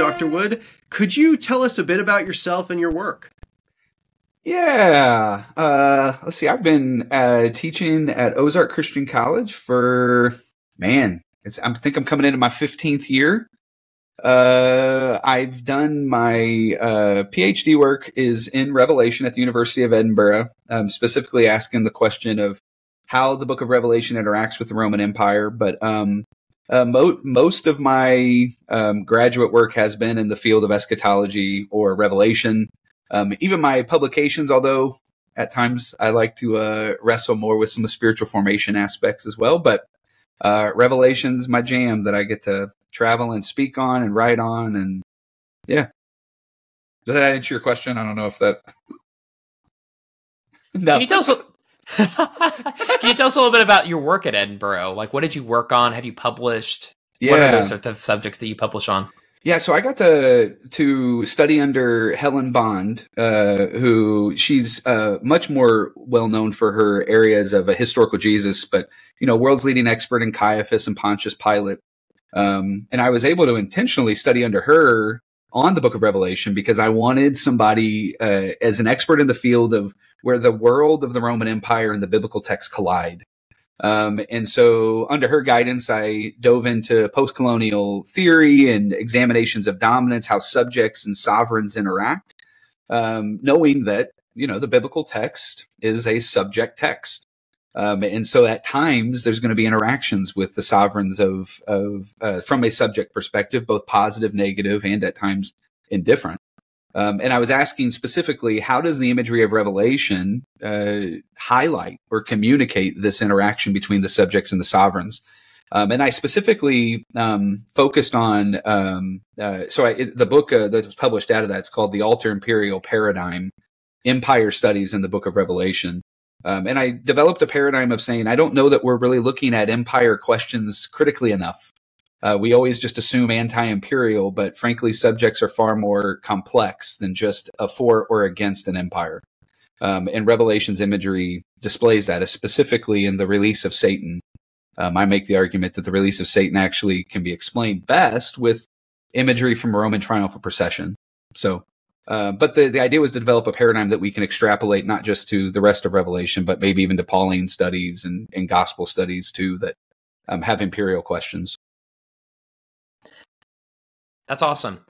Dr. Wood, could you tell us a bit about yourself and your work? Yeah. Uh, let's see. I've been uh, teaching at Ozark Christian College for, man, I think I'm coming into my 15th year. Uh, I've done my uh, PhD work is in Revelation at the University of Edinburgh, um, specifically asking the question of how the Book of Revelation interacts with the Roman Empire. But um, uh, mo- most of my um, graduate work has been in the field of eschatology or Revelation. Um, even my publications, although at times I like to uh, wrestle more with some spiritual formation aspects as well, but uh, Revelation's my jam that I get to travel and speak on and write on, and yeah. Does that answer your question? I don't know if that. no. Can you tell us? A- Can you tell us a little bit about your work at Edinburgh? Like, what did you work on? Have you published? Yeah. What are those sorts of subjects that you publish on? Yeah, so I got to to study under Helen Bond, uh, who she's uh, much more well known for her areas of a historical Jesus, but you know, world's leading expert in Caiaphas and Pontius Pilate. Um, and I was able to intentionally study under her on the Book of Revelation because I wanted somebody uh, as an expert in the field of where the world of the Roman Empire and the biblical text collide. Um, and so, under her guidance, I dove into post colonial theory and examinations of dominance, how subjects and sovereigns interact, um, knowing that, you know, the biblical text is a subject text. Um, and so at times there's going to be interactions with the sovereigns of, of uh, from a subject perspective, both positive, negative, and at times indifferent. Um, and I was asking specifically, how does the imagery of Revelation uh, highlight or communicate this interaction between the subjects and the sovereigns? Um, and I specifically um, focused on, um, uh, so I, it, the book uh, that was published out of that, it's called The Alter Imperial Paradigm, Empire Studies in the Book of Revelation. Um, and I developed a paradigm of saying, I don't know that we're really looking at empire questions critically enough. Uh, we always just assume anti-imperial, but frankly, subjects are far more complex than just a for or against an empire. Um, and Revelation's imagery displays that, specifically in the release of Satan. Um, I make the argument that the release of Satan actually can be explained best with imagery from Roman triumphal procession. So, uh, but the, the idea was to develop a paradigm that we can extrapolate not just to the rest of Revelation, but maybe even to Pauline studies and, and gospel studies too that um, have imperial questions. That's awesome.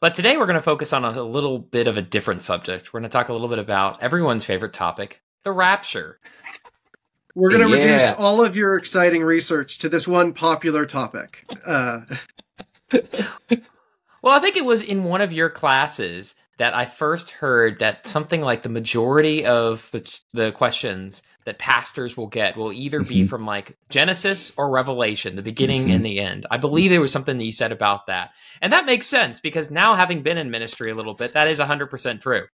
But today we're going to focus on a little bit of a different subject. We're going to talk a little bit about everyone's favorite topic, the rapture. We're going to yeah. reduce all of your exciting research to this one popular topic. Uh. well, I think it was in one of your classes that I first heard that something like the majority of the, the questions that pastors will get will either be mm-hmm. from like Genesis or Revelation, the beginning mm-hmm. and the end. I believe there was something that you said about that. And that makes sense because now having been in ministry a little bit, that is 100% true.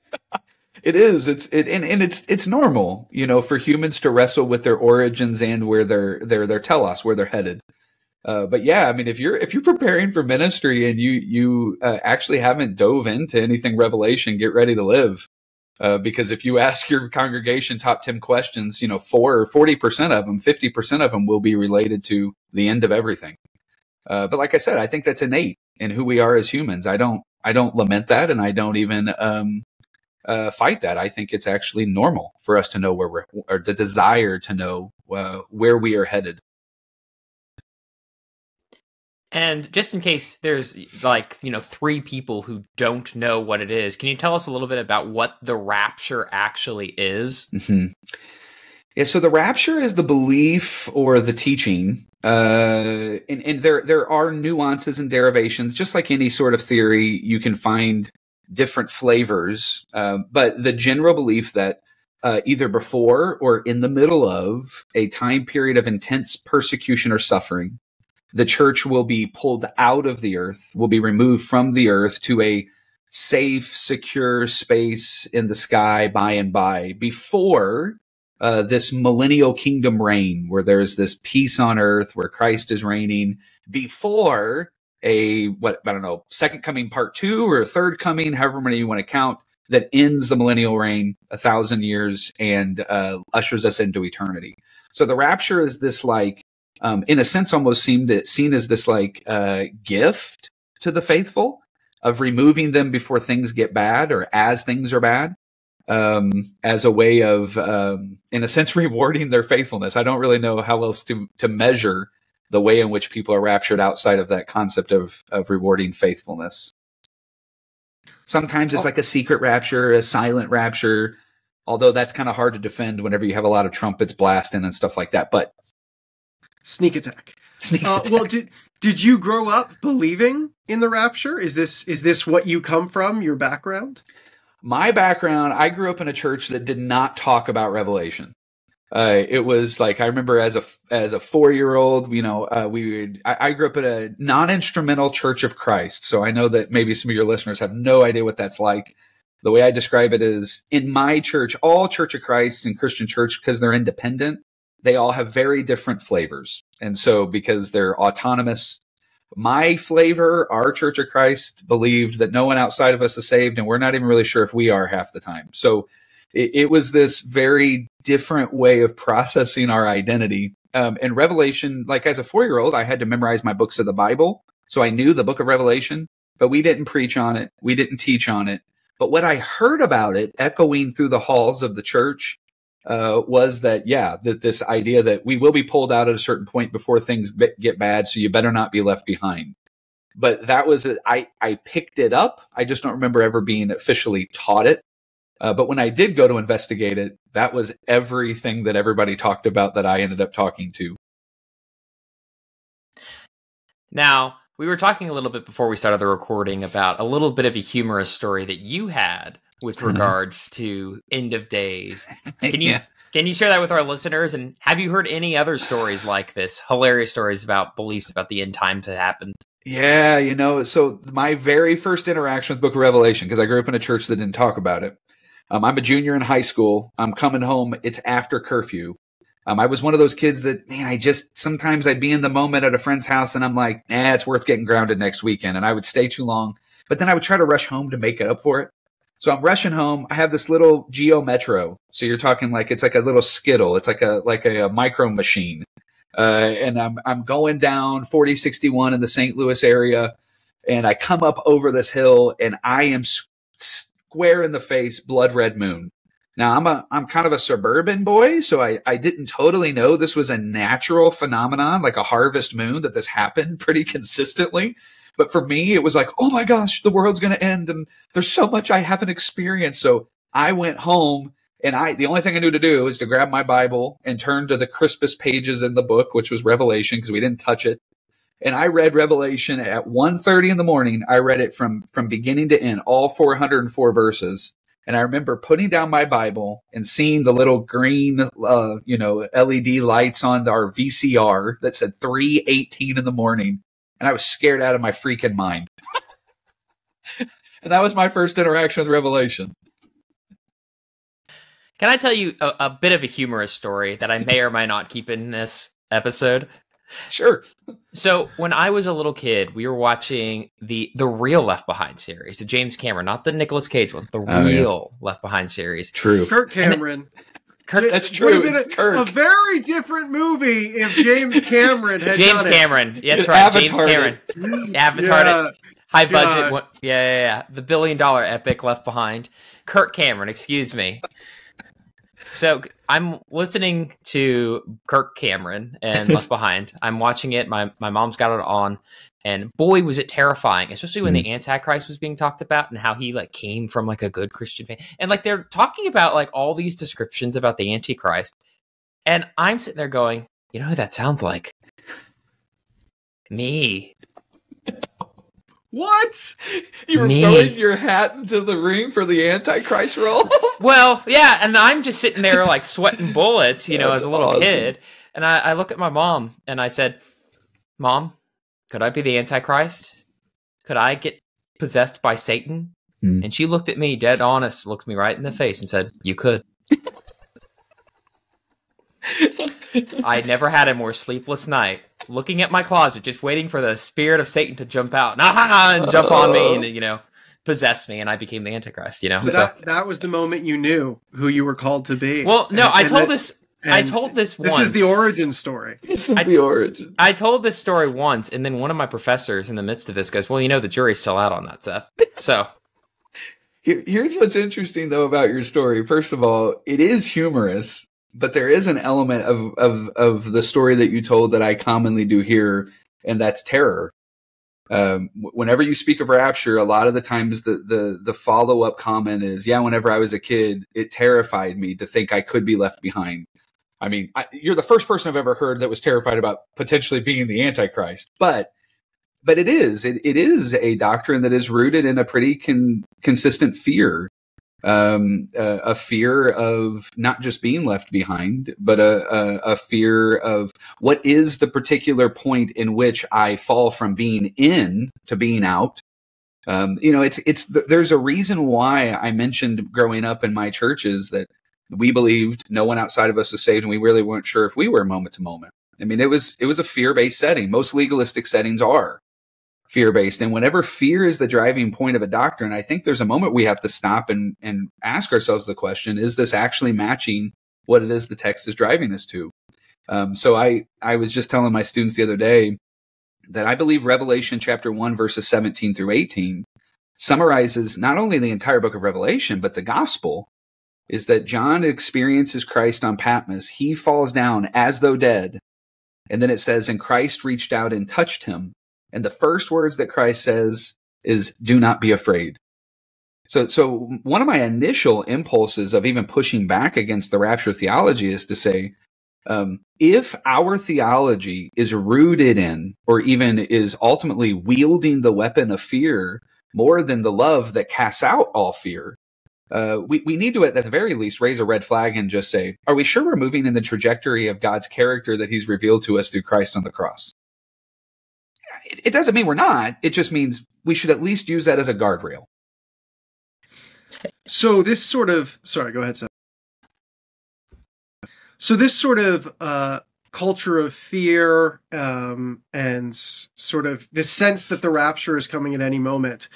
it is. It's it and, and it's it's normal, you know, for humans to wrestle with their origins and where they're they're their telos, where they're headed. Uh, but yeah, I mean, if you're if you're preparing for ministry and you you uh, actually haven't dove into anything Revelation, get ready to live. Uh, because if you ask your congregation top 10 questions, you know, four or 40% of them, 50% of them will be related to the end of everything. Uh, but like I said, I think that's innate in who we are as humans. I don't, I don't lament that and I don't even, um, uh, fight that. I think it's actually normal for us to know where we're, or the desire to know where we are headed. And just in case there's like, you know, three people who don't know what it is, can you tell us a little bit about what the rapture actually is? Mm-hmm. Yeah, so the rapture is the belief or the teaching. Uh, and, and there there are nuances and derivations, just like any sort of theory, you can find different flavors. Uh, but the general belief that uh, either before or in the middle of a time period of intense persecution or suffering, the church will be pulled out of the earth, will be removed from the earth to a safe, secure space in the sky by and by before uh, this millennial kingdom reign, where there's this peace on earth, where Christ is reigning, before a, what, I don't know, second coming part two or third coming, however many you want to count, that ends the millennial reign, a thousand years, and uh, ushers us into eternity. So the rapture is this like um, in a sense, almost seemed seen as this like uh, gift to the faithful of removing them before things get bad or as things are bad um, as a way of, um, in a sense, rewarding their faithfulness. I don't really know how else to to measure the way in which people are raptured outside of that concept of of rewarding faithfulness. Sometimes it's like a secret rapture, a silent rapture, although that's kind of hard to defend whenever you have a lot of trumpets blasting and stuff like that. But sneak attack. Sneak uh, attack. Well, did did you grow up believing in the rapture? Is this is this what you come from? Your background? My background, I grew up in a church that did not talk about Revelation. Uh, it was like I remember as a as a four year old, you know, uh, we would, I, I, grew up at a non instrumental Church of Christ, so I know that maybe some of your listeners have no idea what that's like. The way I describe it is in my church, all Church of Christ and Christian church, because they're independent, they all have very different flavors, and so because they're autonomous my flavor, our Church of Christ believed that no one outside of us is saved, and we're not even really sure if we are half the time. So it, it was this very different way of processing our identity. Um, and Revelation, like as a four year old, I had to memorize my books of the Bible. So I knew the book of Revelation, but we didn't preach on it. We didn't teach on it. But what I heard about it echoing through the halls of the church uh, was that yeah that this idea that we will be pulled out at a certain point before things get bad so you better not be left behind. But that was I I picked it up. I just don't remember ever being officially taught it. Uh, but when I did go to investigate it that was everything that everybody talked about that I ended up talking to. Now we were talking a little bit before we started the recording about a little bit of a humorous story that you had with regards to end of days. Can you yeah. can you share that with our listeners? And have you heard any other stories like this? Hilarious stories about beliefs about the end times that happened. Yeah, you know, so my very first interaction with Book of Revelation, because I grew up in a church that didn't talk about it. Um, I'm a junior in high school. I'm coming home. It's after curfew. Um, I was one of those kids that, man, I just sometimes I'd be in the moment at a friend's house and I'm like, nah, it's worth getting grounded next weekend. And I would stay too long, but then I would try to rush home to make it up for it. So I'm rushing home. I have this little Geo Metro. So you're talking like it's like a little skittle. It's like a like a, a micro machine. Uh, and I'm I'm going down 4061 in the St. Louis area, and I come up over this hill, and I am square in the face, blood red moon. Now I'm a I'm kind of a suburban boy, so I I didn't totally know this was a natural phenomenon, like a harvest moon, that this happened pretty consistently. But for me, it was like, oh my gosh, the world's going to end and there's so much I haven't experienced. So I went home and I, the only thing I knew to do was to grab my Bible and turn to the crispest pages in the book, which was Revelation because we didn't touch it. And I read Revelation at 1.30 in the morning. I read it from, from beginning to end, all 404 verses. And I remember putting down my Bible and seeing the little green, uh, you know, LED lights on our VCR that said 318 in the morning and I was scared out of my freaking mind. and that was my first interaction with Revelation. Can I tell you a, a, bit of a humorous story that I may or may not keep in this episode? Sure. So when I was a little kid, we were watching the the real Left Behind series, the James Cameron, not the Nicolas Cage one, the oh, real yeah. Left Behind series. True. Kirk Cameron. Kirk, That's true. Would have been a, a, very different movie if James Cameron had James Cameron. Yeah, that's right. James Cameron. Avatar. Yeah. High budget. One, yeah, yeah, yeah. The billion dollar epic Left Behind. Kirk Cameron. Excuse me. So I'm listening to Kirk Cameron and Left Behind. I'm watching it. My my mom's got it on, and boy, was it terrifying, especially when mm. the Antichrist was being talked about and how he like came from like a good Christian family. And like they're talking about like all these descriptions about the Antichrist. And I'm sitting there going, you know who that sounds like? Me. What? You were Me. throwing your hat into the ring for the Antichrist role? well, yeah, and I'm just sitting there like sweating bullets, you know, That's as a little awesome. kid. And I, I look at my mom and I said, Mom, could I be the Antichrist? Could I get possessed by Satan? Mm. And she looked at me, dead honest, looked me right in the face and said, You could. I never had a more sleepless night looking at my closet, just waiting for the spirit of Satan to jump out and jump on me and, you know, possess me. And I became the Antichrist, you know? So, so that, that was the moment you knew who you were called to be. Well, no, and, I told this. I told this This once. is the origin story. This is I- the origin. I told this story once, and then one of my professors in the midst of this goes, Well, you know, the jury's still out on that, Seth. So, Here, here's what's interesting though about your story. First of all, it is humorous, but there is an element of of of the story that you told that I commonly do hear, and that's terror. Um, whenever you speak of rapture, a lot of the times the the the follow up comment is, "Yeah, whenever I was a kid, it terrified me to think I could be left behind." I mean, I, you're the first person I've ever heard that was terrified about potentially being the Antichrist, but but it is it, it is a doctrine that is rooted in a pretty con, consistent fear um a, a fear of not just being left behind but a, a a fear of what is the particular point in which i fall from being in to being out. Um you know it's it's there's a reason why i mentioned growing up in my churches that we believed no one outside of us was saved and we really weren't sure if we were moment to moment i mean it was it was a fear-based setting most legalistic settings are fear based. And whenever fear is the driving point of a doctrine, I think there's a moment we have to stop and, and ask ourselves the question is this actually matching what it is the text is driving us to? Um, so I, I was just telling my students the other day that I believe Revelation chapter 1, verses 17 through 18 summarizes not only the entire book of Revelation, but the gospel is that John experiences Christ on Patmos. He falls down as though dead. And then it says, and Christ reached out and touched him and the first words that Christ says is, do not be afraid. So, so one of my initial impulses of even pushing back against the rapture theology is to say, um, if our theology is rooted in, or even is ultimately wielding the weapon of fear more than the love that casts out all fear, uh, we, we need to, at the very least, raise a red flag and just say, are we sure we're moving in the trajectory of God's character that he's revealed to us through Christ on the cross? it, it doesn't mean we're not. It just means we should at least use that as a guardrail. So this sort of sorry, go ahead, Seth. So this sort of uh, culture of fear um, and sort of this sense that the rapture is coming at any moment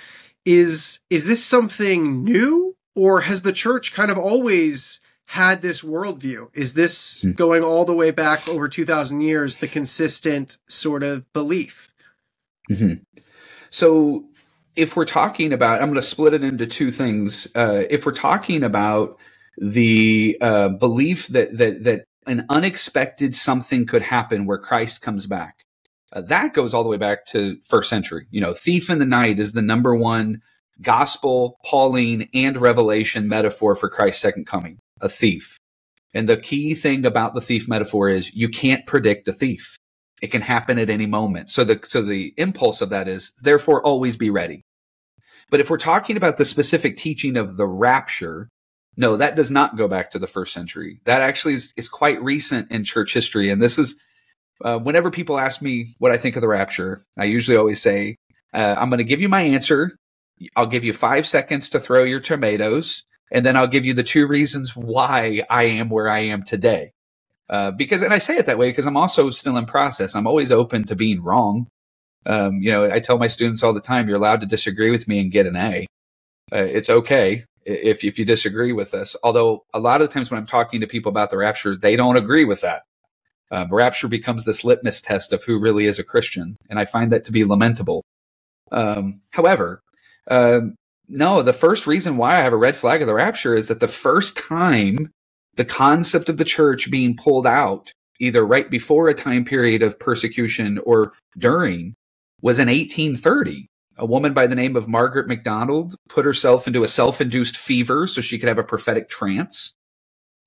is is this something new, or has the church kind of always had this worldview? Is this Hmm. going all the way back over two thousand years? The consistent sort of belief. Mm-hmm. So, if we're talking about, I'm going to split it into two things. Uh, if we're talking about the uh, belief that that that an unexpected something could happen where Christ comes back, uh, that goes all the way back to first century. You know, thief in the night is the number one gospel, Pauline, and Revelation metaphor for Christ's second coming. A thief. And the key thing about the thief metaphor is you can't predict the thief. It can happen at any moment. So the so the impulse of that is therefore always be ready. But if we're talking about the specific teaching of the rapture, no, that does not go back to the first century. That actually is, is quite recent in church history. And this is uh, whenever people ask me what I think of the rapture, I usually always say, uh, I'm going to give you my answer. I'll give you five seconds to throw your tomatoes, and then I'll give you the two reasons why I am where I am today. Uh, because, and I say it that way because I'm also still in process. I'm always open to being wrong. Um, you know, I tell my students all the time, you're allowed to disagree with me and get an A. Uh, it's okay if if you disagree with us. Although a lot of the times when I'm talking to people about the rapture, they don't agree with that. Um, rapture becomes this litmus test of who really is a Christian, and I find that to be lamentable. Um, however, um, no, the first reason why I have a red flag of the rapture is that the first time the concept of the church being pulled out, either right before a time period of persecution or during, was in 1830. A woman by the name of Margaret MacDonald put herself into a self induced fever so she could have a prophetic trance.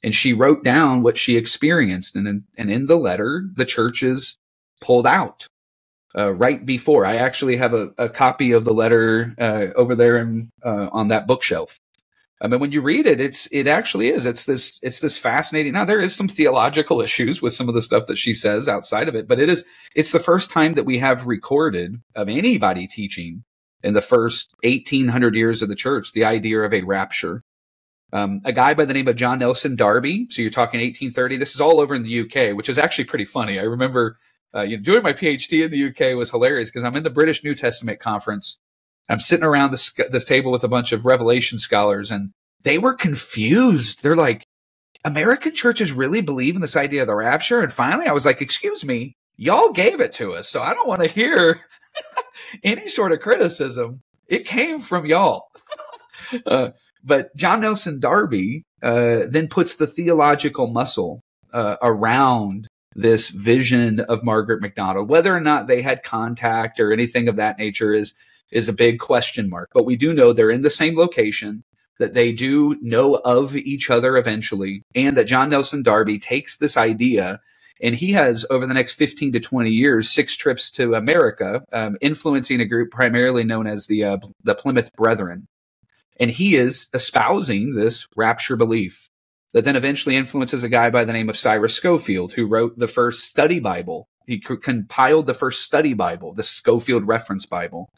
And she wrote down what she experienced. And in, and in the letter, the church is pulled out uh, right before. I actually have a, a copy of the letter uh, over there uh, on that bookshelf. I mean, when you read it, it's it actually is. It's this it's this fascinating. Now there is some theological issues with some of the stuff that she says outside of it, but it is it's the first time that we have recorded of anybody teaching in the first eighteen hundred years of the church the idea of a rapture. Um, a guy by the name of John Nelson Darby. So you're talking 1830. This is all over in the UK, which is actually pretty funny. I remember uh, you know, doing my PhD in the UK was hilarious because I'm in the British New Testament conference. I'm sitting around this this table with a bunch of Revelation scholars, and they were confused. They're like, American churches really believe in this idea of the rapture. And finally, I was like, excuse me, y'all gave it to us. So I don't want to hear any sort of criticism. It came from y'all. uh, but John Nelson Darby uh, then puts the theological muscle uh, around this vision of Margaret MacDonald. Whether or not they had contact or anything of that nature is is a big question mark. But we do know they're in the same location, that they do know of each other eventually, and that John Nelson Darby takes this idea and he has over the next 15 to 20 years six trips to america um, influencing a group primarily known as the uh, the plymouth brethren and he is espousing this rapture belief that then eventually influences a guy by the name of cyrus scofield who wrote the first study bible he compiled the first study bible the scofield reference bible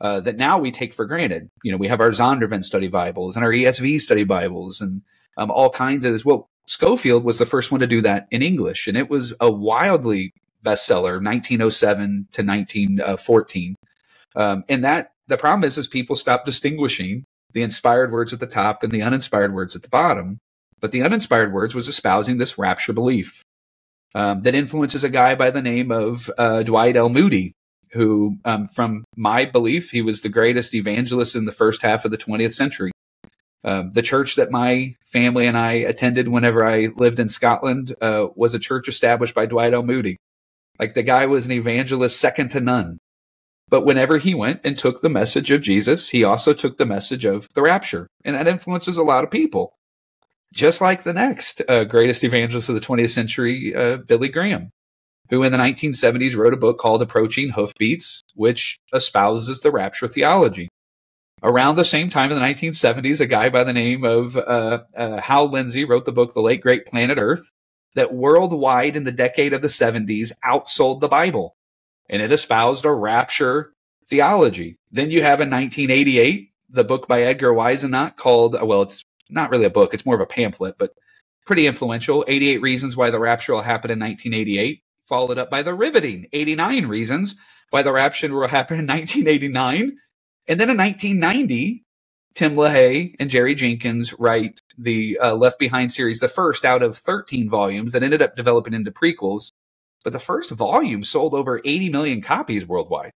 uh, that now we take for granted. You know, we have our Zondervan study Bibles and our ESV study Bibles and um, all kinds of this. Well, Scofield was the first one to do that in English, and it was a wildly bestseller, 1907 to 1914. Um, and that the problem is, is people stop distinguishing the inspired words at the top and the uninspired words at the bottom. But the uninspired words was espousing this rapture belief um, that influences a guy by the name of uh, Dwight L. Moody, who, um, from my belief, he was the greatest evangelist in the first half of the 20th century. Uh, the church that my family and I attended whenever I lived in Scotland uh, was a church established by Dwight L. Moody. Like the guy was an evangelist second to none. But whenever he went and took the message of Jesus, he also took the message of the rapture. And that influences a lot of people. Just like the next uh, greatest evangelist of the 20th century, uh, Billy Graham, who in the 1970s wrote a book called Approaching Hoofbeats, which espouses the rapture theology around the same time in the 1970s, a guy by the name of uh, uh, Hal Lindsey wrote the book The Late Great Planet Earth that worldwide in the decade of the 70s outsold the Bible. And it espoused a rapture theology. Then you have in 1988 the book by Edgar Whisenant called, well, it's not really a book, it's more of a pamphlet, but pretty influential 88 Reasons Why the Rapture Will Happen in 1988, followed up by the riveting 89 Reasons Why the Rapture Will Happen in 1989 and then in 1990, Tim LaHaye and Jerry Jenkins write the uh, Left Behind series, the first out of 13 volumes that ended up developing into prequels. But the first volume sold over 80 million copies worldwide.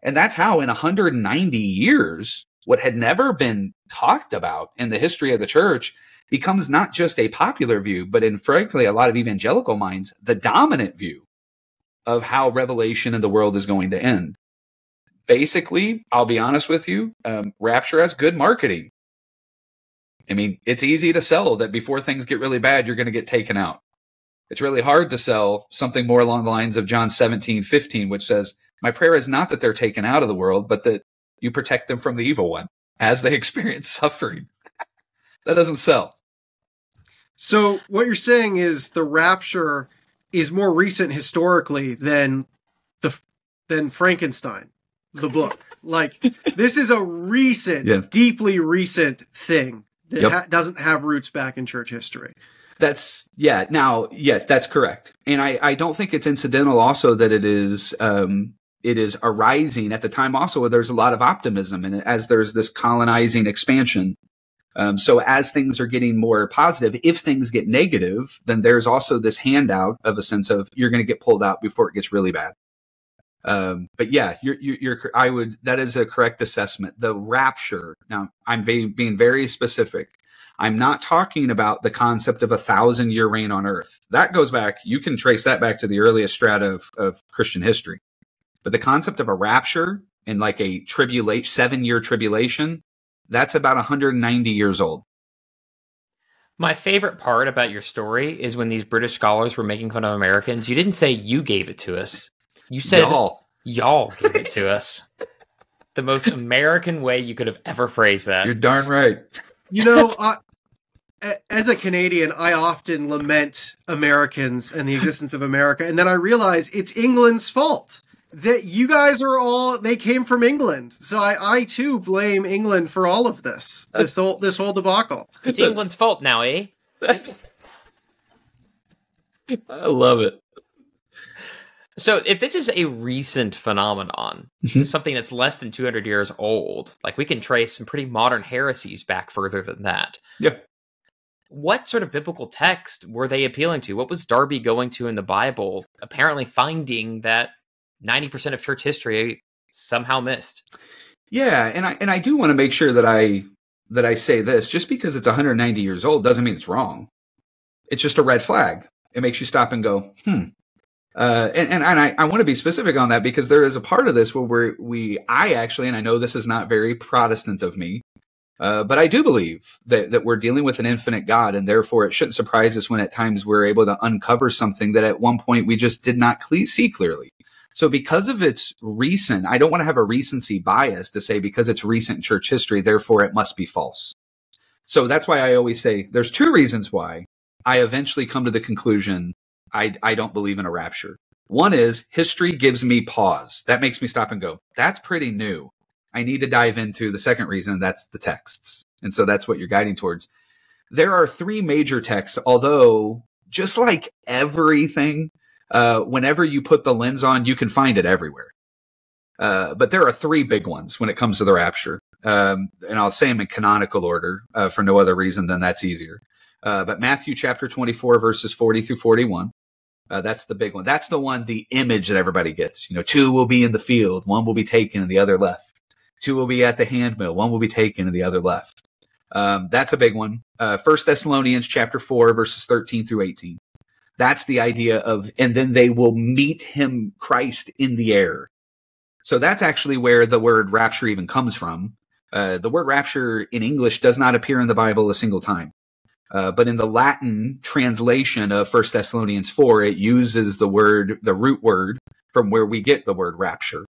And that's how, in 190 years, what had never been talked about in the history of the church becomes not just a popular view, but in frankly, a lot of evangelical minds, the dominant view of how revelation in the world is going to end basically, I'll be honest with you, um, Rapture has good marketing. I mean, it's easy to sell that before things get really bad, you're going to get taken out. It's really hard to sell something more along the lines of John 17, 15, which says, My prayer is not that they're taken out of the world, but that you protect them from the evil one as they experience suffering. that doesn't sell. So, what you're saying is the rapture is more recent historically than the than Frankenstein the book. like this is a recent, yeah. deeply recent thing that yep. ha- doesn't have roots back in church history. That's yeah. Now, yes, that's correct, and I I don't think it's incidental also that it is um it is arising at the time also where there's a lot of optimism and as there's this colonizing expansion. Um, so as things are getting more positive, if things get negative, then there's also this handout of a sense of you're going to get pulled out before it gets really bad. Um, but yeah, you're, you're, you're, I would, that is a correct assessment. The rapture. Now I'm being, being very specific. I'm not talking about the concept of a thousand year reign on earth. That goes back, you can trace that back to the earliest strata of, of Christian history. But the concept of a rapture and like a tribulation, seven year tribulation, that's about 190 years old. My favorite part about your story is when these British scholars were making fun of Americans. You didn't say you gave it to us. You said y'all, y'all gave it to us. the most American way you could have ever phrased that. You're darn right. You know, I, as a Canadian, I often lament Americans and the existence of America, and then I realize it's England's fault that you guys are all they came from England. So I, I too blame England for all of this. This whole this whole debacle. It's England's fault now, eh? I love it. So, if this is a recent phenomenon, mm-hmm. something that's less than 200 years old, like we can trace some pretty modern heresies back further than that. Yeah. what sort of biblical text were they appealing to? What was Darby going to in the Bible? Apparently, finding that 90% of church history somehow missed. Yeah, and I and I do want to make sure that I that I say this. Just because it's 190 years old doesn't mean it's wrong. It's just a red flag. It makes you stop and go, hmm. Uh, and and, and I, I want to be specific on that because there is a part of this where we we I actually, and I know this is not very Protestant of me, uh, but I do believe that, that we're dealing with an infinite God, and therefore it shouldn't surprise us when at times we're able to uncover something that at one point we just did not cle- see clearly. So, because of its recent, I don't want to have a recency bias to say because it's recent church history, therefore it must be false. So that's why I always say there's two reasons why I eventually come to the conclusion I, I don't believe in a rapture. One is history gives me pause. That makes me stop and go, that's pretty new. I need to dive into the second reason, that's the texts. And so that's what you're guiding towards. There are three major texts, although just like everything, uh, whenever you put the lens on, you can find it everywhere. Uh, but there are three big ones when it comes to the rapture. Um, and I'll say them in canonical order uh, for no other reason than that's easier. Uh, but Matthew chapter 24, verses 40 through 41. Uh, that's the big one. That's the one, the image that everybody gets. You know, two will be in the field, one will be taken and the other left. Two will be at the handmill. One will be taken and the other left. Um, that's a big one. First Thessalonians chapter four, verses 13 through 18. That's the idea of, and then they will meet him, Christ, in the air. So that's actually where the word rapture even comes from. Uh, the word rapture in English does not appear in the Bible a single time. Uh, but in the Latin translation of First Thessalonians 4, it uses the word, the root word from where we get the word rapture.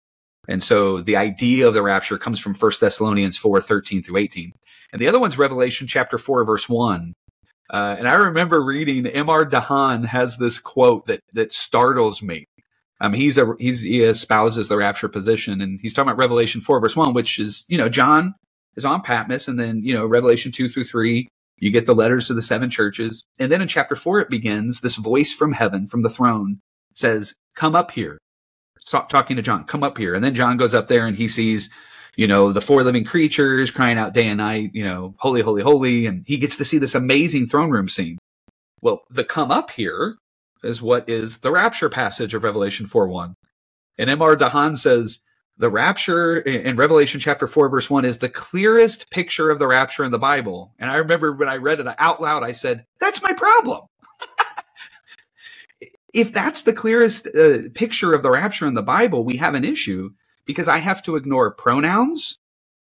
And so the idea of the rapture comes from 1 Thessalonians 4, 13 through 18. And the other one's Revelation chapter 4, verse 1. Uh, and I remember reading M.R. DeHaan has this quote that, that startles me. Um, he's a, he's, he espouses the rapture position and he's talking about Revelation 4, verse 1, which is, you know, John is on Patmos and then, you know, Revelation 2 through 3, you get the letters to the seven churches. And then in chapter 4, it begins this voice from heaven, from the throne says, come up here stop talking to John, come up here. And then John goes up there and he sees, you know, the four living creatures crying out day and night, you know, holy, holy, holy. And he gets to see this amazing throne room scene. Well, the come up here is what is the rapture passage of Revelation 4 1. And M.R. DeHaan says, the rapture in Revelation chapter 4, verse 1 is the clearest picture of the rapture in the Bible. And I remember when I read it out loud, I said, That's my problem if that's the clearest uh, picture of the rapture in the Bible, we have an issue because I have to ignore pronouns.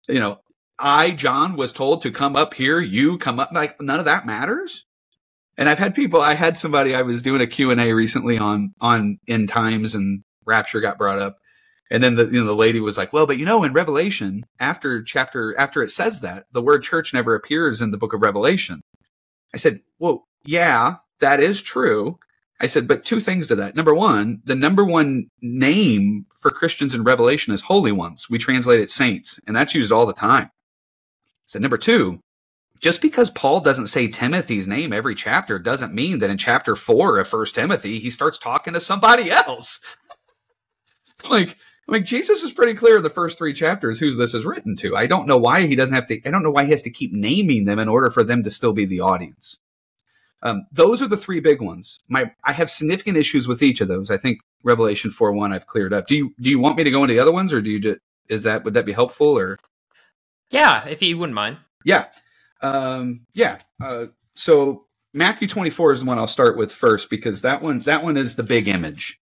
You know, I, John, was told to come up here. You come up. Like none of that matters. And I've had people. I had somebody. I was doing a Q and A recently on on end times, and rapture got brought up. And then the you know the lady was like, "Well, but you know, in Revelation, after chapter after it says that the word church never appears in the book of Revelation." I said, "Well, yeah, that is true." I said, but two things to that. Number one, the number one name for Christians in Revelation is holy ones. We translate it saints, and that's used all the time. Said, number two, just because Paul doesn't say Timothy's name every chapter doesn't mean that in chapter four of First Timothy he starts talking to somebody else. like, like Jesus is pretty clear in the first three chapters whose this is written to. I don't know why he doesn't have to. I don't know why he has to keep naming them in order for them to still be the audience. Um, those are the three big ones. My I have significant issues with each of those. I think Revelation four one I've cleared up. Do you do you want me to go into the other ones, or do you just is that would that be helpful or? Yeah, if you wouldn't mind. Yeah, um, yeah. Uh, so Matthew twenty four is the one I'll start with first because that one that one is the big image.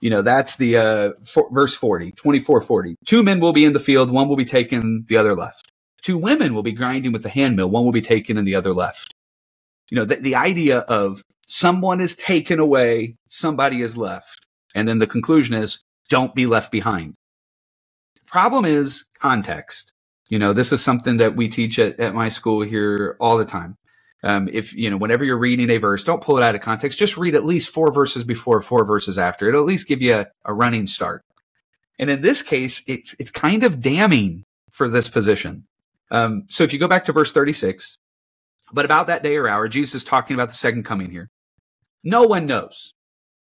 You know, that's the uh, for, verse 40, 24, 40. Two men will be in the field, one will be taken, the other left. Two women will be grinding with the handmill, one will be taken and the other left you know, the, the idea of someone is taken away, somebody is left. And then the conclusion is don't be left behind. Problem is context. You know, this is something that we teach at, at my school here all the time. Um, if, you know, whenever you're reading a verse, don't pull it out of context. Just read at least four verses before, four verses after. It'll at least give you a, a running start. And in this case, it's, it's kind of damning for this position. Um, so if you go back to verse 36, but about that day or hour, Jesus is talking about the second coming here. No one knows,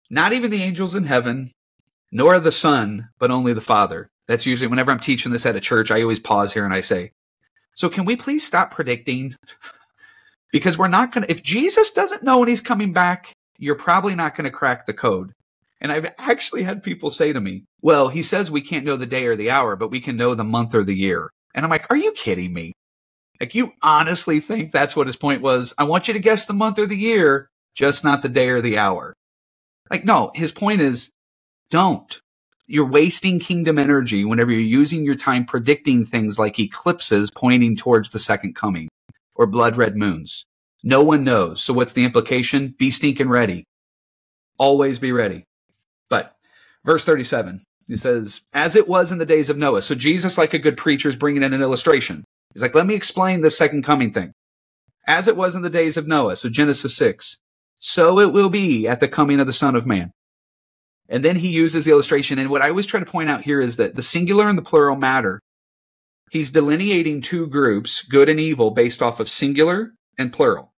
not even the angels in heaven, nor the Son, but only the Father. That's usually whenever I'm teaching this at a church, I always pause here and I say, So can we please stop predicting? because we're not going to, if Jesus doesn't know when he's coming back, you're probably not going to crack the code. And I've actually had people say to me, well, he says we can't know the day or the hour, but we can know the month or the year. And I'm like, are you kidding me? Like, you honestly think that's what his point was? I want you to guess the month or the year, just not the day or the hour. Like, no, his point is don't. You're wasting kingdom energy whenever you're using your time predicting things like eclipses pointing towards the second coming or blood red moons. No one knows. So what's the implication? Be stinking ready. Always be ready. But verse 37, he says, as it was in the days of Noah. So Jesus, like a good preacher, is bringing in an illustration. He's like, let me explain this second coming thing. As it was in the days of Noah. So Genesis 6. So it will be at the coming of the Son of Man. And then he uses the illustration. And what I always try to point out here is that the singular and the plural matter. He's delineating two groups, good and evil, based off of singular and plural.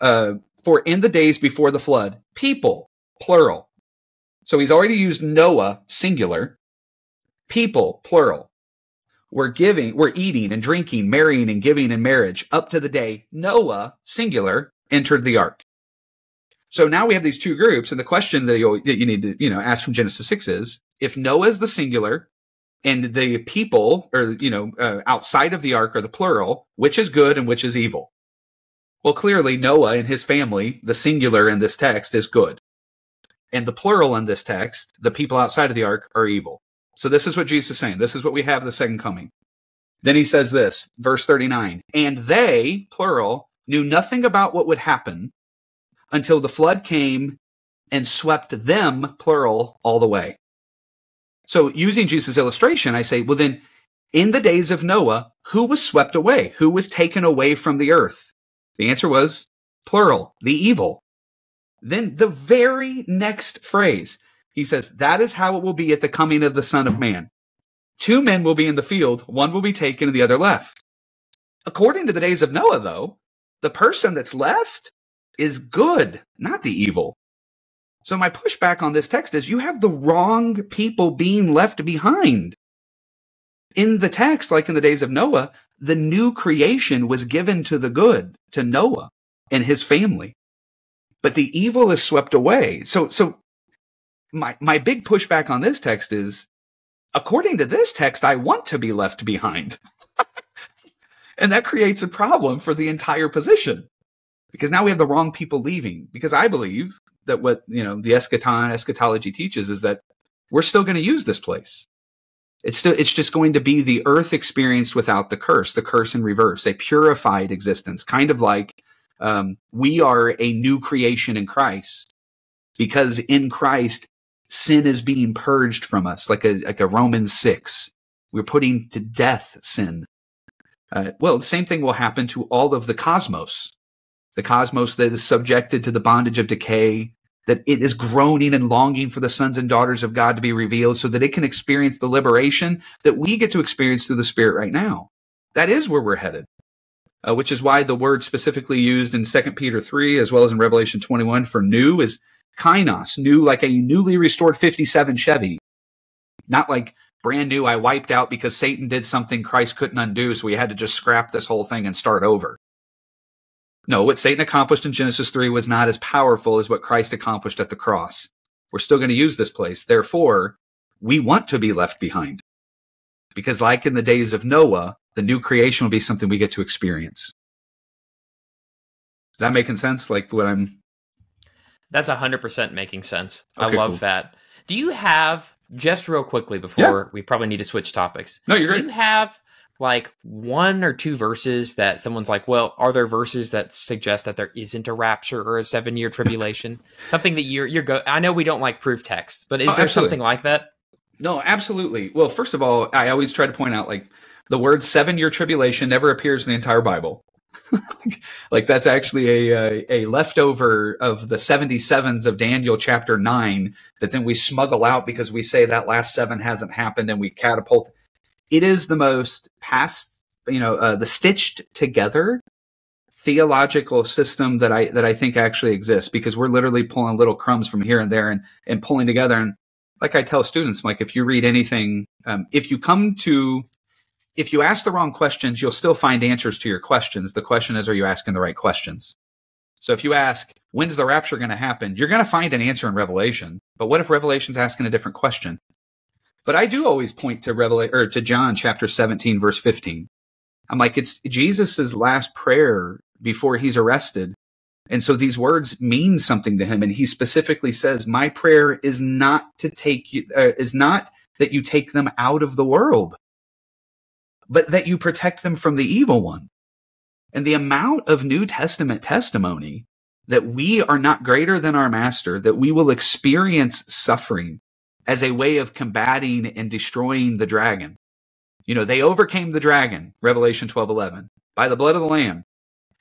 Uh, for in the days before the flood, people, plural. So he's already used Noah, singular, people, plural. We're giving, we're eating and drinking, marrying and giving in marriage up to the day Noah, singular, entered the ark. So now we have these two groups, and the question that you, that you need to, you know, ask from Genesis 6 is, if Noah is the singular and the people, or, you know, uh, outside of the ark are the plural, which is good and which is evil? Well, clearly Noah and his family, the singular in this text, is good. And the plural in this text, the people outside of the ark, are evil. So this is what Jesus is saying. This is what we have the second coming. Then he says this, verse 39, and they, plural, knew nothing about what would happen until the flood came and swept them, plural, all the way. So using Jesus' illustration, I say, well, then in the days of Noah, who was swept away? Who was taken away from the earth? The answer was plural, the evil. Then the very next phrase, he says, that is how it will be at the coming of the Son of Man. Two men will be in the field, one will be taken and the other left. According to the days of Noah, though, the person that's left is good, not the evil. So my pushback on this text is you have the wrong people being left behind. In the text, like in the days of Noah, the new creation was given to the good, to Noah and his family but the evil is swept away. So, so my, my big pushback on this text is, according to this text, I want to be left behind. and that creates a problem for the entire position because now we have the wrong people leaving. Because I believe that what, you know, the eschaton eschatology teaches is that we're still going to use this place. It's still, it's just going to be the earth experienced without the curse, the curse in reverse, a purified existence, kind of like um, we are a new creation in Christ because in Christ, sin is being purged from us, like a like a Romans six. We're putting to death sin. Uh, well, the same thing will happen to all of the cosmos, the cosmos that is subjected to the bondage of decay, that it is groaning and longing for the sons and daughters of God to be revealed, so that it can experience the liberation that we get to experience through the Spirit right now. That is where we're headed uh, which is why the word specifically used in 2 Peter 3 as well as in Revelation 21 for new is kainos, new like a newly restored 57 Chevy. Not like brand new I wiped out because Satan did something Christ couldn't undo, so we had to just scrap this whole thing and start over. No, what Satan accomplished in Genesis 3 was not as powerful as what Christ accomplished at the cross. We're still going to use this place. Therefore, we want to be left behind. Because like in the days of Noah, the new creation will be something we get to experience. Is that making sense? Like what I'm. That's hundred percent making sense. Okay, I love cool. that. Do you have just real quickly before yeah. we probably need to switch topics? No, you're Do you have like one or two verses that someone's like, well, are there verses that suggest that there isn't a rapture or a seven year tribulation? something that you're you're go. I know we don't like proof texts, but is oh, there absolutely. something like that? No, absolutely. Well, first of all, I always try to point out like the word seven year tribulation never appears in the entire Bible. like that's actually a, a, a leftover of the 77s of Daniel chapter 9 that then we smuggle out because we say that last seven hasn't happened and we catapult. It is the most past you know uh, the stitched together theological system that I that I think actually exists because we're literally pulling little crumbs from here and there and and pulling together. And like I tell students like if you read anything um, if you come to if you ask the wrong questions, you'll still find answers to your questions. The question is, are you asking the right questions? So if you ask, when's the rapture going to happen? You're going to find an answer in Revelation. But what if Revelation's asking a different question? But I do always point to Revelation or to John chapter 17, verse 15. I'm like, it's Jesus's last prayer before he's arrested. And so these words mean something to him. And he specifically says, my prayer is not to take you, uh, is not that you take them out of the world, but that you protect them from the evil one. And the amount of New Testament testimony that we are not greater than our master, that we will experience suffering as a way of combating and destroying the dragon. You know, they overcame the dragon, Revelation 12 11, by the blood of the Lamb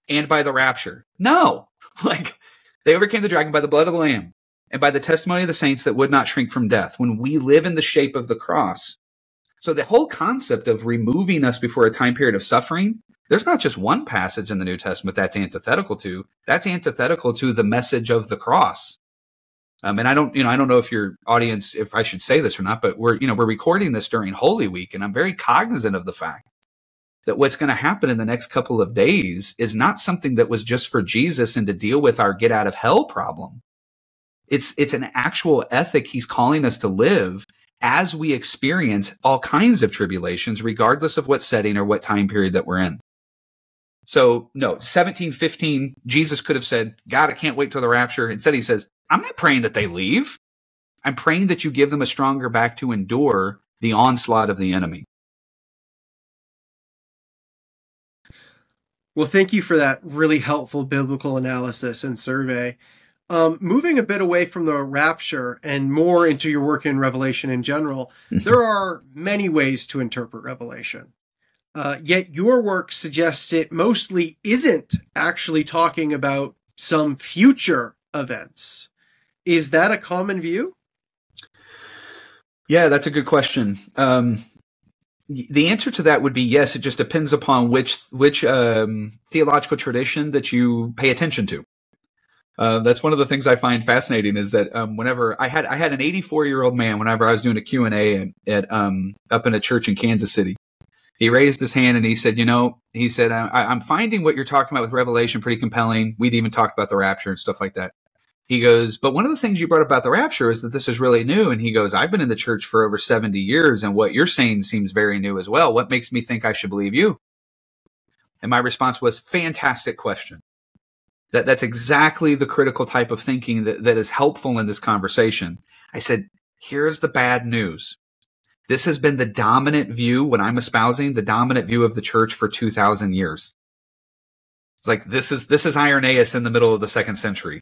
and by the rapture. No, like they overcame the dragon by the blood of the Lamb and by the testimony of the saints that would not shrink from death when we live in the shape of the cross. So the whole concept of removing us before a time period of suffering, there's not just one passage in the New Testament that's antithetical to, that's antithetical to the message of the cross. Um, and I don't, you know, I don't know if your audience, if I should say this or not, but we're, you know, we're recording this during Holy Week, and I'm very cognizant of the fact that what's going to happen in the next couple of days is not something that was just for Jesus and to deal with our get out of hell problem. It's it's an actual ethic he's calling us to live as we experience all kinds of tribulations, regardless of what setting or what time period that we're in. So, no, 1715, Jesus could have said, God, I can't wait till the rapture. Instead, he says, I'm not praying that they leave. I'm praying that you give them a stronger back to endure the onslaught of the enemy. Well, thank you for that really helpful biblical analysis and survey. Um, moving a bit away from the rapture and more into your work in Revelation in general, there are many ways to interpret Revelation. Uh, yet your work suggests it mostly isn't actually talking about some future events. Is that a common view? Yeah, that's a good question. Um, the answer to that would be yes. It just depends upon which which um, theological tradition that you pay attention to. Uh, that's one of the things I find fascinating is that um, whenever I had I had an 84 year old man whenever I was doing a Q and A at, at um, up in a church in Kansas City, he raised his hand and he said, "You know," he said, I, "I'm finding what you're talking about with Revelation pretty compelling. We'd even talked about the rapture and stuff like that." He goes, but one of the things you brought about the rapture is that this is really new. And he goes, I've been in the church for over 70 years, and what you're saying seems very new as well. What makes me think I should believe you? And my response was, fantastic question. That, that's exactly the critical type of thinking that, that is helpful in this conversation. I said, here's the bad news. This has been the dominant view when I'm espousing the dominant view of the church for 2000 years. It's like this is this is Irenaeus in the middle of the second century.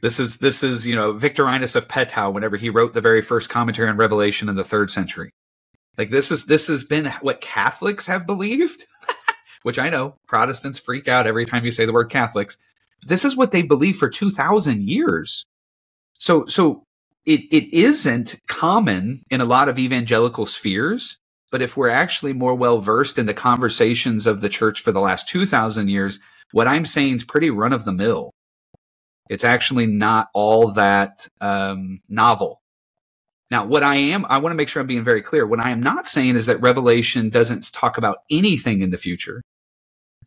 This is this is you know Victorinus of Pettau whenever he wrote the very first commentary on Revelation in the third century. Like this is this has been what Catholics have believed, which I know Protestants freak out every time you say the word Catholics. This is what they believe for two thousand years. So so it it isn't common in a lot of evangelical spheres. But if we're actually more well versed in the conversations of the church for the last two thousand years, what I'm saying is pretty run of the mill it's actually not all that um, novel. Now, what I am, I want to make sure I'm being very clear. What I am not saying is that Revelation doesn't talk about anything in the future.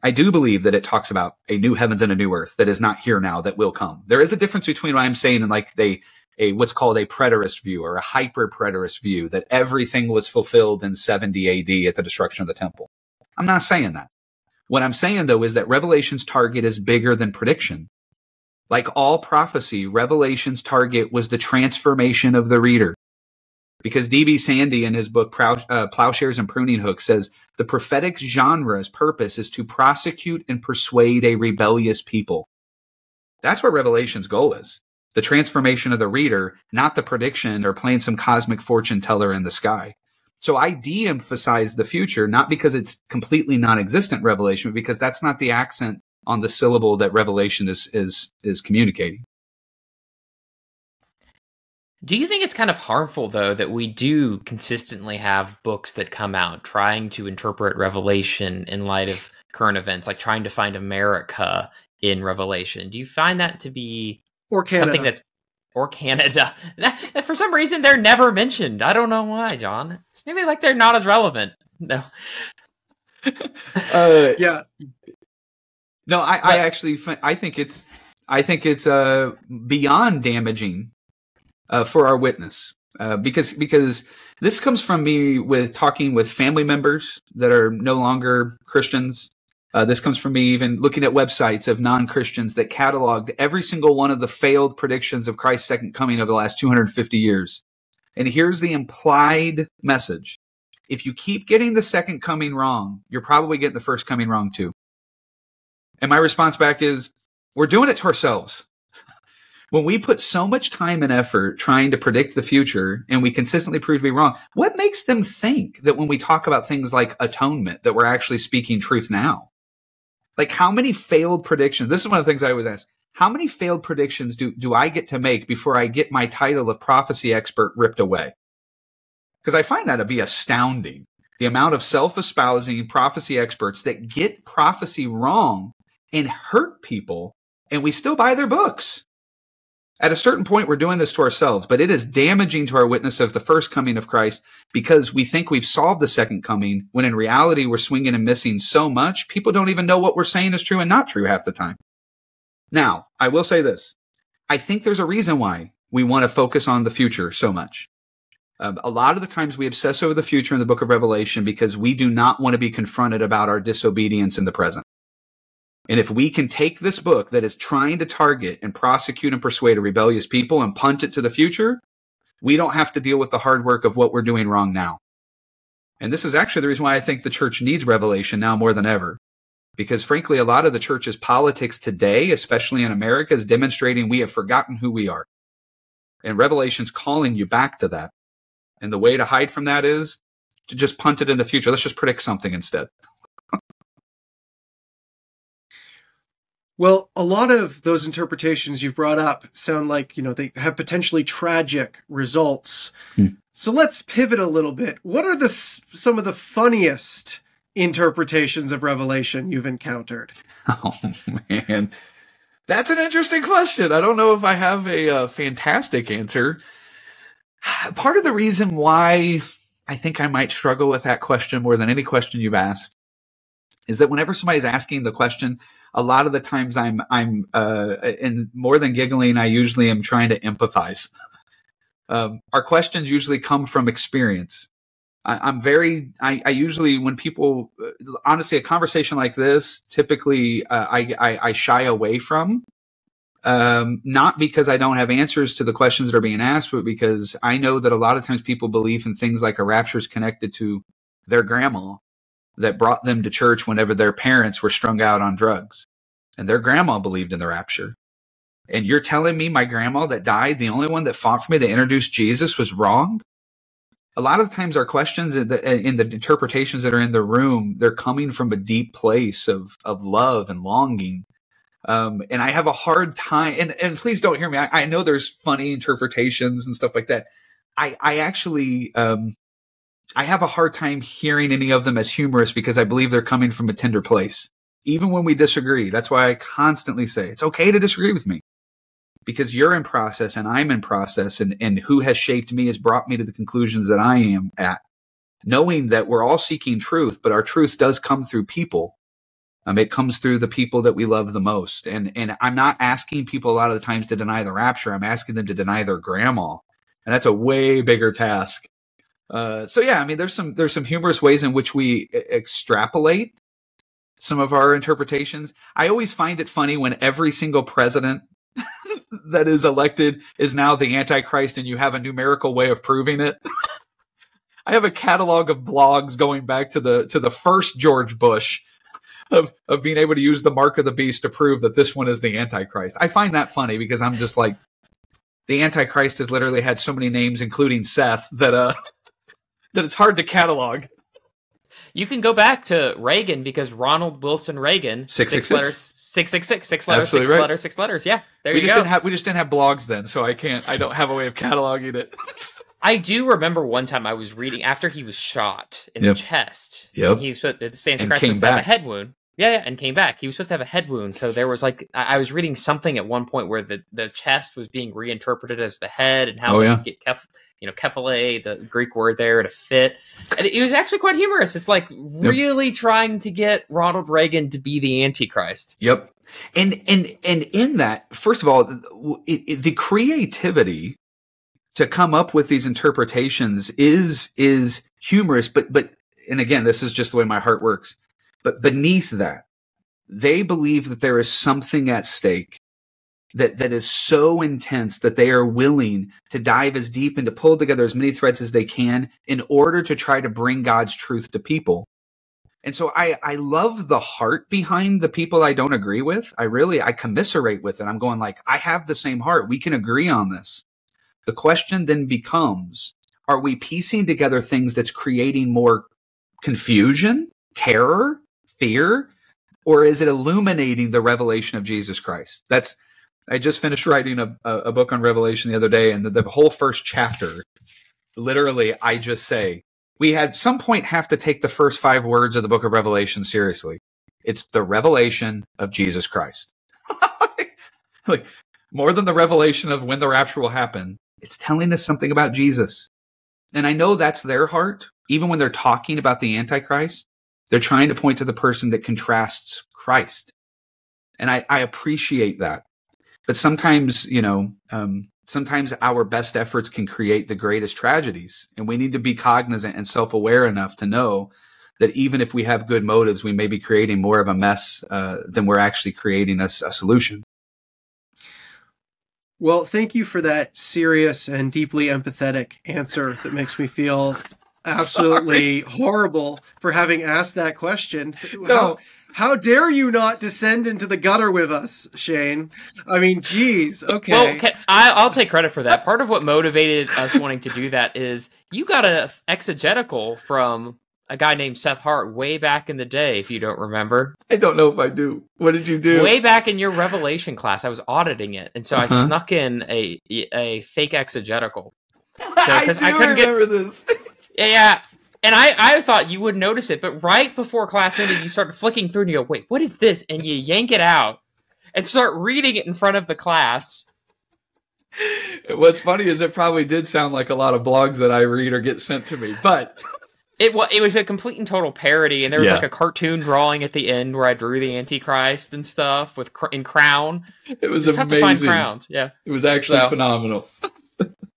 I do believe that it talks about a new heavens and a new earth that is not here now that will come. There is a difference between what I'm saying and like they a what's called a preterist view or a hyper preterist view that everything was fulfilled in 70 AD at the destruction of the temple. I'm not saying that. What I'm saying though is that Revelation's target is bigger than prediction. Like all prophecy, Revelation's target was the transformation of the reader. Because D.B. Sandy in his book uh, Plowshares and Pruning Hooks says the prophetic genre's purpose is to prosecute and persuade a rebellious people. That's what Revelation's goal is. The transformation of the reader, not the prediction or playing some cosmic fortune teller in the sky. So I de-emphasize the future, not because it's completely non-existent revelation, because that's not the accent on the syllable that Revelation is is is communicating. Do you think it's kind of harmful though that we do consistently have books that come out trying to interpret Revelation in light of current events, like trying to find America in Revelation? Do you find that to be or Canada. something that's or Canada? For some reason, they're never mentioned. I don't know why, John. It's maybe like they're not as relevant. No, uh, Yeah, no, I, I actually I think it's I think it's uh, beyond damaging uh, for our witness uh, because because this comes from me with talking with family members that are no longer Christians. Uh, this comes from me even looking at websites of non Christians that cataloged every single one of the failed predictions of Christ's second coming over the last 250 years. And here's the implied message if you keep getting the second coming wrong, you're probably getting the first coming wrong too. And my response back is, we're doing it to ourselves. When we put so much time and effort trying to predict the future and we consistently prove to be wrong, what makes them think that when we talk about things like atonement, that we're actually speaking truth now? Like how many failed predictions? This is one of the things I always ask. How many failed predictions do, do I get to make before I get my title of prophecy expert ripped away? Because I find that to be astounding. The amount of self espousing prophecy experts that get prophecy wrong and hurt people, and we still buy their books. At a certain point, we're doing this to ourselves, but it is damaging to our witness of the first coming of Christ because we think we've solved the second coming, when in reality, we're swinging and missing so much, people don't even know what we're saying is true and not true half the time. Now, I will say this I think there's a reason why we want to focus on the future so much. Um, a lot of the times we obsess over the future in the book of Revelation because we do not want to be confronted about our disobedience in the present. And if we can take this book that is trying to target and prosecute and persuade a rebellious people and punt it to the future, we don't have to deal with the hard work of what we're doing wrong now. And this is actually the reason why I think the church needs revelation now more than ever. Because frankly, a lot of the church's politics today, especially in America, is demonstrating we have forgotten who we are. And Revelation's calling you back to that. And the way to hide from that is to just punt it in the future. Let's just predict something instead. Well, a lot of those interpretations you've brought up sound like, you know, they have potentially tragic results. Hmm. So let's pivot a little bit. What are the some of the funniest interpretations of Revelation you've encountered? Oh man, that's an interesting question. I don't know if I have a uh, fantastic answer. Part of the reason why I think I might struggle with that question more than any question you've asked is that whenever somebody's asking the question, a lot of the times I'm I'm uh, more than giggling, I usually am trying to empathize. um, our questions usually come from experience. I, I'm very. I, I usually when people honestly a conversation like this typically uh, I, I I shy away from. Um, not because I don't have answers to the questions that are being asked, but because I know that a lot of times people believe in things like a rapture is connected to their grandma that brought them to church whenever their parents were strung out on drugs. And their grandma believed in the rapture. And you're telling me my grandma that died, the only one that fought for me, that introduced Jesus, was wrong? A lot of the times, our questions in the, the interpretations that are in the room, they're coming from a deep place of, of love and longing. Um, and I have a hard time, and, and please don't hear me. I, I know there's funny interpretations and stuff like that. I, I actually, um, I have a hard time hearing any of them as humorous because I believe they're coming from a tender place. Even when we disagree, that's why I constantly say it's okay to disagree with me because you're in process and I'm in process and, and who has shaped me has brought me to the conclusions that I am at. Knowing that we're all seeking truth, but our truth does come through people. Um, it comes through the people that we love the most. And, and I'm not asking people a lot of the times to deny the rapture. I'm asking them to deny their grandma. And that's a way bigger task uh, so yeah, I mean, there's some there's some humorous ways in which we extrapolate some of our interpretations. I always find it funny when every single president that is elected is now the Antichrist, and you have a numerical way of proving it. I have a catalog of blogs going back to the to the first George Bush of of being able to use the mark of the beast to prove that this one is the Antichrist. I find that funny because I'm just like the Antichrist has literally had so many names, including Seth, that uh that it's hard to catalog. You can go back to Reagan because Ronald Wilson Reagan, Six, six six, letters, six six six, six letters, Absolutely six right. letters, six letters. Yeah, there we you just go. didn't have we just didn't have blogs then, so I can't. I don't have a way of cataloging it. I do remember one time I was reading after he was shot in Yep. the chest. Yep. He was put the And Antichrist came was a back. head wound. Yeah, yeah, and came back. He was supposed to have a head wound, so there was like I, I was reading something at one point where the, the chest was being reinterpreted as the head, and how Oh, yeah. get keph, you know kephale, the Greek word there, to fit. And it, it was actually quite humorous. It's like really trying to get Ronald Reagan to be the Antichrist. Yep. And and and in that, first of all, it, it, the creativity to come up with these interpretations is is humorous, but but and again, this is just the way my heart works. But beneath that, they believe that there is something at stake that that is so intense that they are willing to dive as deep and to pull together as many threads as they can in order to try to bring God's truth to people. And so I, I love the heart behind the people I don't agree with. I really, I commiserate with it. I'm going like, I have the same heart. We can agree on this. The question then becomes, are we piecing together things that's creating more confusion, terror, fear, or is it illuminating the revelation of Jesus Christ? That's, I just finished writing a, a, book on Revelation the other day, and the, the whole first chapter, literally, I just say, we at some point have to take the first five words of the book of Revelation seriously. It's the revelation of Jesus Christ. like more than the revelation of when the rapture will happen, it's telling us something about Jesus. And I know that's their heart. Even when they're talking about the Antichrist, they're trying to point to the person that contrasts Christ. And I, I appreciate that. But sometimes, you know, um, sometimes our best efforts can create the greatest tragedies. And we need to be cognizant and self aware enough to know that even if we have good motives, we may be creating more of a mess uh, than we're actually creating a solution. Well, thank you for that serious and deeply empathetic answer that makes me feel absolutely horrible for having asked that question. How, how dare you not descend into the gutter with us, Shane? I mean, geez. Okay. Well, can, I, I'll take credit for that. Part of what motivated us wanting to do that is you got a exegetical from a guy named Seth Hart way back in the day, if you don't remember. I don't know if I do. What did you do? Way back in your Revelation class, I was auditing it, and so I Uh-huh. snuck in a a fake exegetical. I 'cause do I couldn't get- remember this. Yeah. And I, I thought you would notice it, but right before class ended, you started flicking through and you go, wait, what is this? And you yank it out and start reading it in front of the class. What's funny is it probably did sound like a lot of blogs that I read or get sent to me, but It, wa- it was a complete and total parody, and there was Yeah. like a cartoon drawing at the end where I drew the Antichrist and stuff with cr- in crown. it was Just have to find amazing. crowns. Yeah, It was actually So- phenomenal.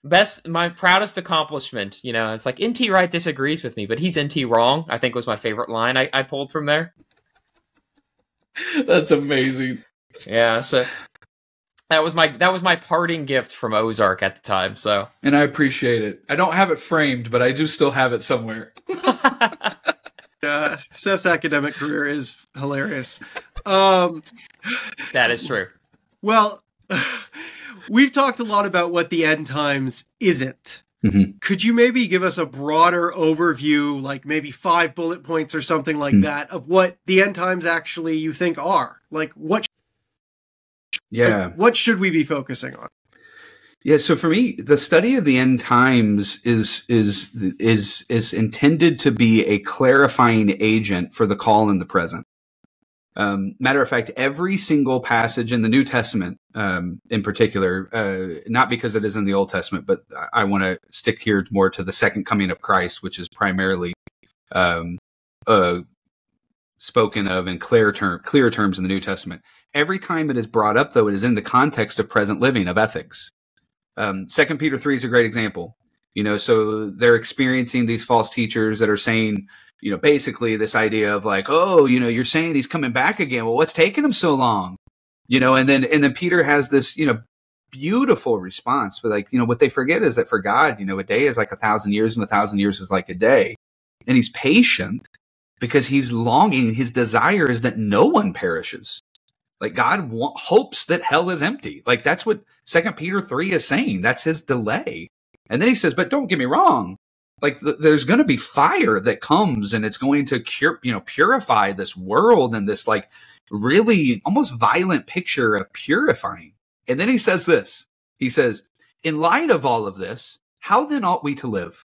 Best, my proudest accomplishment. You know, it's like NT Wright disagrees with me, but he's NT wrong. I think was my favorite line I, I pulled from there. That's amazing. Yeah, so that was my that was my parting gift from Ozark at the time. So And I appreciate it. I don't have it framed, but I do still have it somewhere. uh, Steph's academic career is hilarious. Um, that is true. well, we've talked a lot about what the end times isn't. Mhm. Could you maybe give us a broader overview, like maybe five bullet points or something like Hmm. that, of what the end times actually you think are? Like, what Yeah. like, what should we be focusing on? Yeah, so for me, the study of the end times is is is is intended to be a clarifying agent for the call in the present. Um, matter of fact, every single passage in the New Testament, um, in particular, uh, not because it is in the Old Testament, but I, I want to stick here more to the second coming of Christ, which is primarily um, uh, spoken of in clear term, clear terms in the New Testament. Every time it is brought up, though, it is in the context of present living of ethics. Um, Second Peter three is a great example. You know, so they're experiencing these false teachers that are saying, you know, basically this idea of like, oh, you know, you're saying he's coming back again. Well, what's taking him so long? You know, and then and then Peter has this, you know, beautiful response. But like, you know, what they forget is that for God, you know, a day is like a thousand years, and a thousand years is like a day. And he's patient because he's longing. His desire is that no one perishes. Like God wa- hopes that hell is empty. Like that's what Second Peter three is saying. That's his delay. And then he says, "But don't get me wrong. Like th- there's going to be fire that comes, and it's going to cure, you know, purify this world and this like really almost violent picture of purifying." And then he says this. He says, "In light of all of this, how then ought we to live?"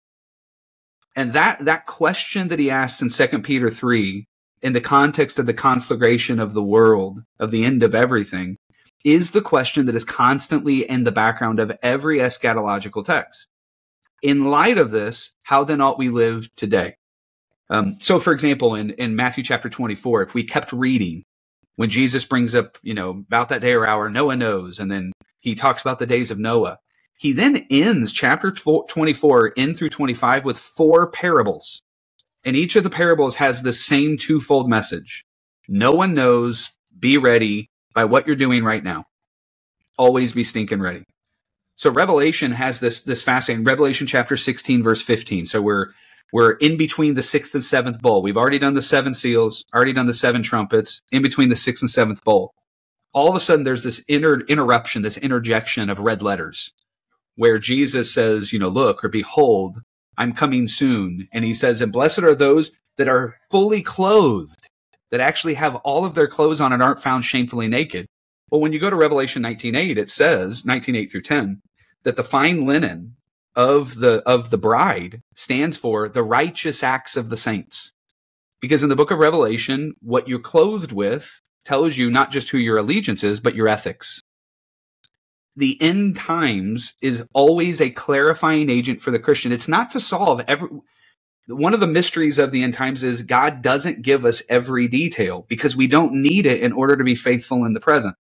And that that question that he asks in Second Peter three in the context of the conflagration of the world, of the end of everything, is the question that is constantly in the background of every eschatological text. In light of this, how then ought we live today? Um, so, for example, in, in Matthew chapter 24, if we kept reading, when Jesus brings up, you know, about that day or hour, Noah knows, and then he talks about the days of Noah. He then ends chapter 24 in through 25 with four parables. And each of the parables has the same twofold message. No one knows, be ready by what you're doing right now. Always be stinking ready. So Revelation has this this fascinating Revelation chapter 16 verse 15. So we're we're in between the sixth and seventh bowl. We've already done the seven seals, already done the seven trumpets, in between the sixth and seventh bowl. All of a sudden, there's this inter- interruption, this interjection of red letters where Jesus says, you know, look or behold, I'm coming soon. And he says, and blessed are those that are fully clothed, that actually have all of their clothes on and aren't found shamefully naked. Well, when you go to Revelation 19.8, it says, 19.8 through 10, that the fine linen of the of the bride stands for the righteous acts of the saints. Because in the book of Revelation, what you're clothed with tells you not just who your allegiance is, but your ethics. The end times is always a clarifying agent for the Christian. It's not to solve every one of the mysteries of the end times is God doesn't give us every detail because we don't need it in order to be faithful in the present.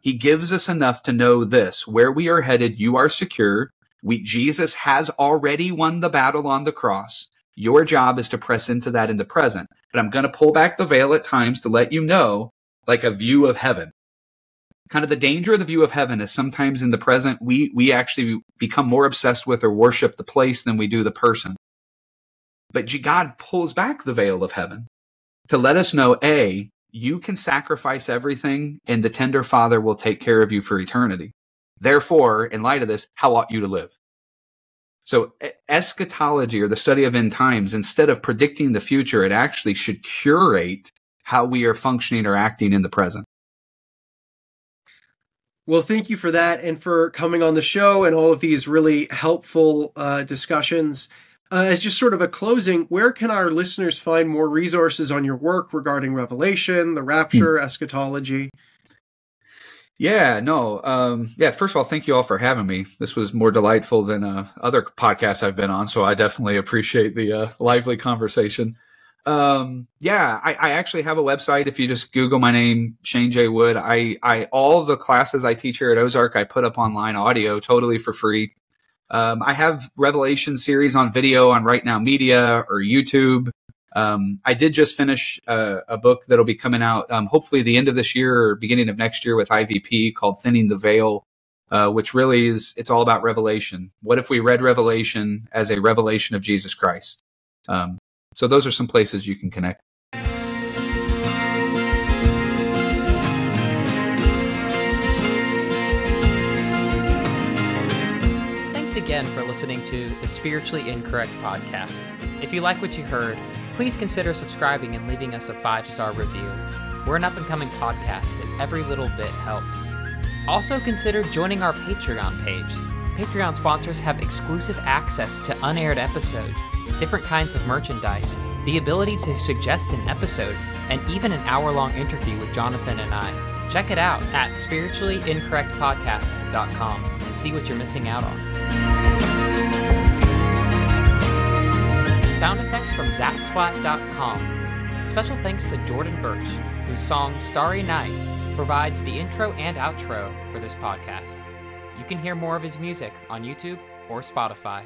He gives us enough to know this where we are headed, you are secure. We, Jesus has already won the battle on the cross. Your job is to press into that in the present. But I'm going to pull back the veil at times to let you know, like a view of heaven. Kind of the danger of the view of heaven is sometimes in the present, we, we actually become more obsessed with or worship the place than we do the person. But God pulls back the veil of heaven to let us know A, you can sacrifice everything and the tender father will take care of you for eternity. Therefore, in light of this, how ought you to live? So eschatology or the study of end times, instead of predicting the future, it actually should curate how we are functioning or acting in the present. Well, thank you for that and for coming on the show and all of these really helpful uh, discussions. Uh, as just sort of a closing, where can our listeners find more resources on your work regarding Revelation, the Rapture, hmm. eschatology? Yeah, no. Um, yeah, first of all, thank you all for having me. This was more delightful than uh, other podcasts I've been on, so I definitely appreciate the uh, lively conversation. Um, yeah, I, I, actually have a website. If you just Google my name, Shane J. Wood, I, I all the classes I teach here at Ozark, I put up online audio totally for free. Um, I have Revelation series on video on Right Now Media or YouTube. Um, I did just finish a, a, book that'll be coming out um, hopefully the end of this year or beginning of next year with IVP called Thinning the Veil, uh, which really is it's all about Revelation. What if we read Revelation as a revelation of Jesus Christ? Um, so those are some places you can connect. Again for listening to the Spiritually Incorrect podcast. If you like what you heard, please consider subscribing and leaving us a five star review. We're an up and coming podcast, and every little bit helps. Also, consider joining our Patreon page. Patreon sponsors have exclusive access to unaired episodes, different kinds of merchandise, the ability to suggest an episode, and even an hour long interview with Jonathan and I. Check it out at spirituallyincorrectpodcast.com and see what you're missing out on. Sound effects from Zapsplat.com. Special thanks to Jordan Birch, whose song Starry Night provides the intro and outro for this podcast. You can hear more of his music on YouTube or Spotify.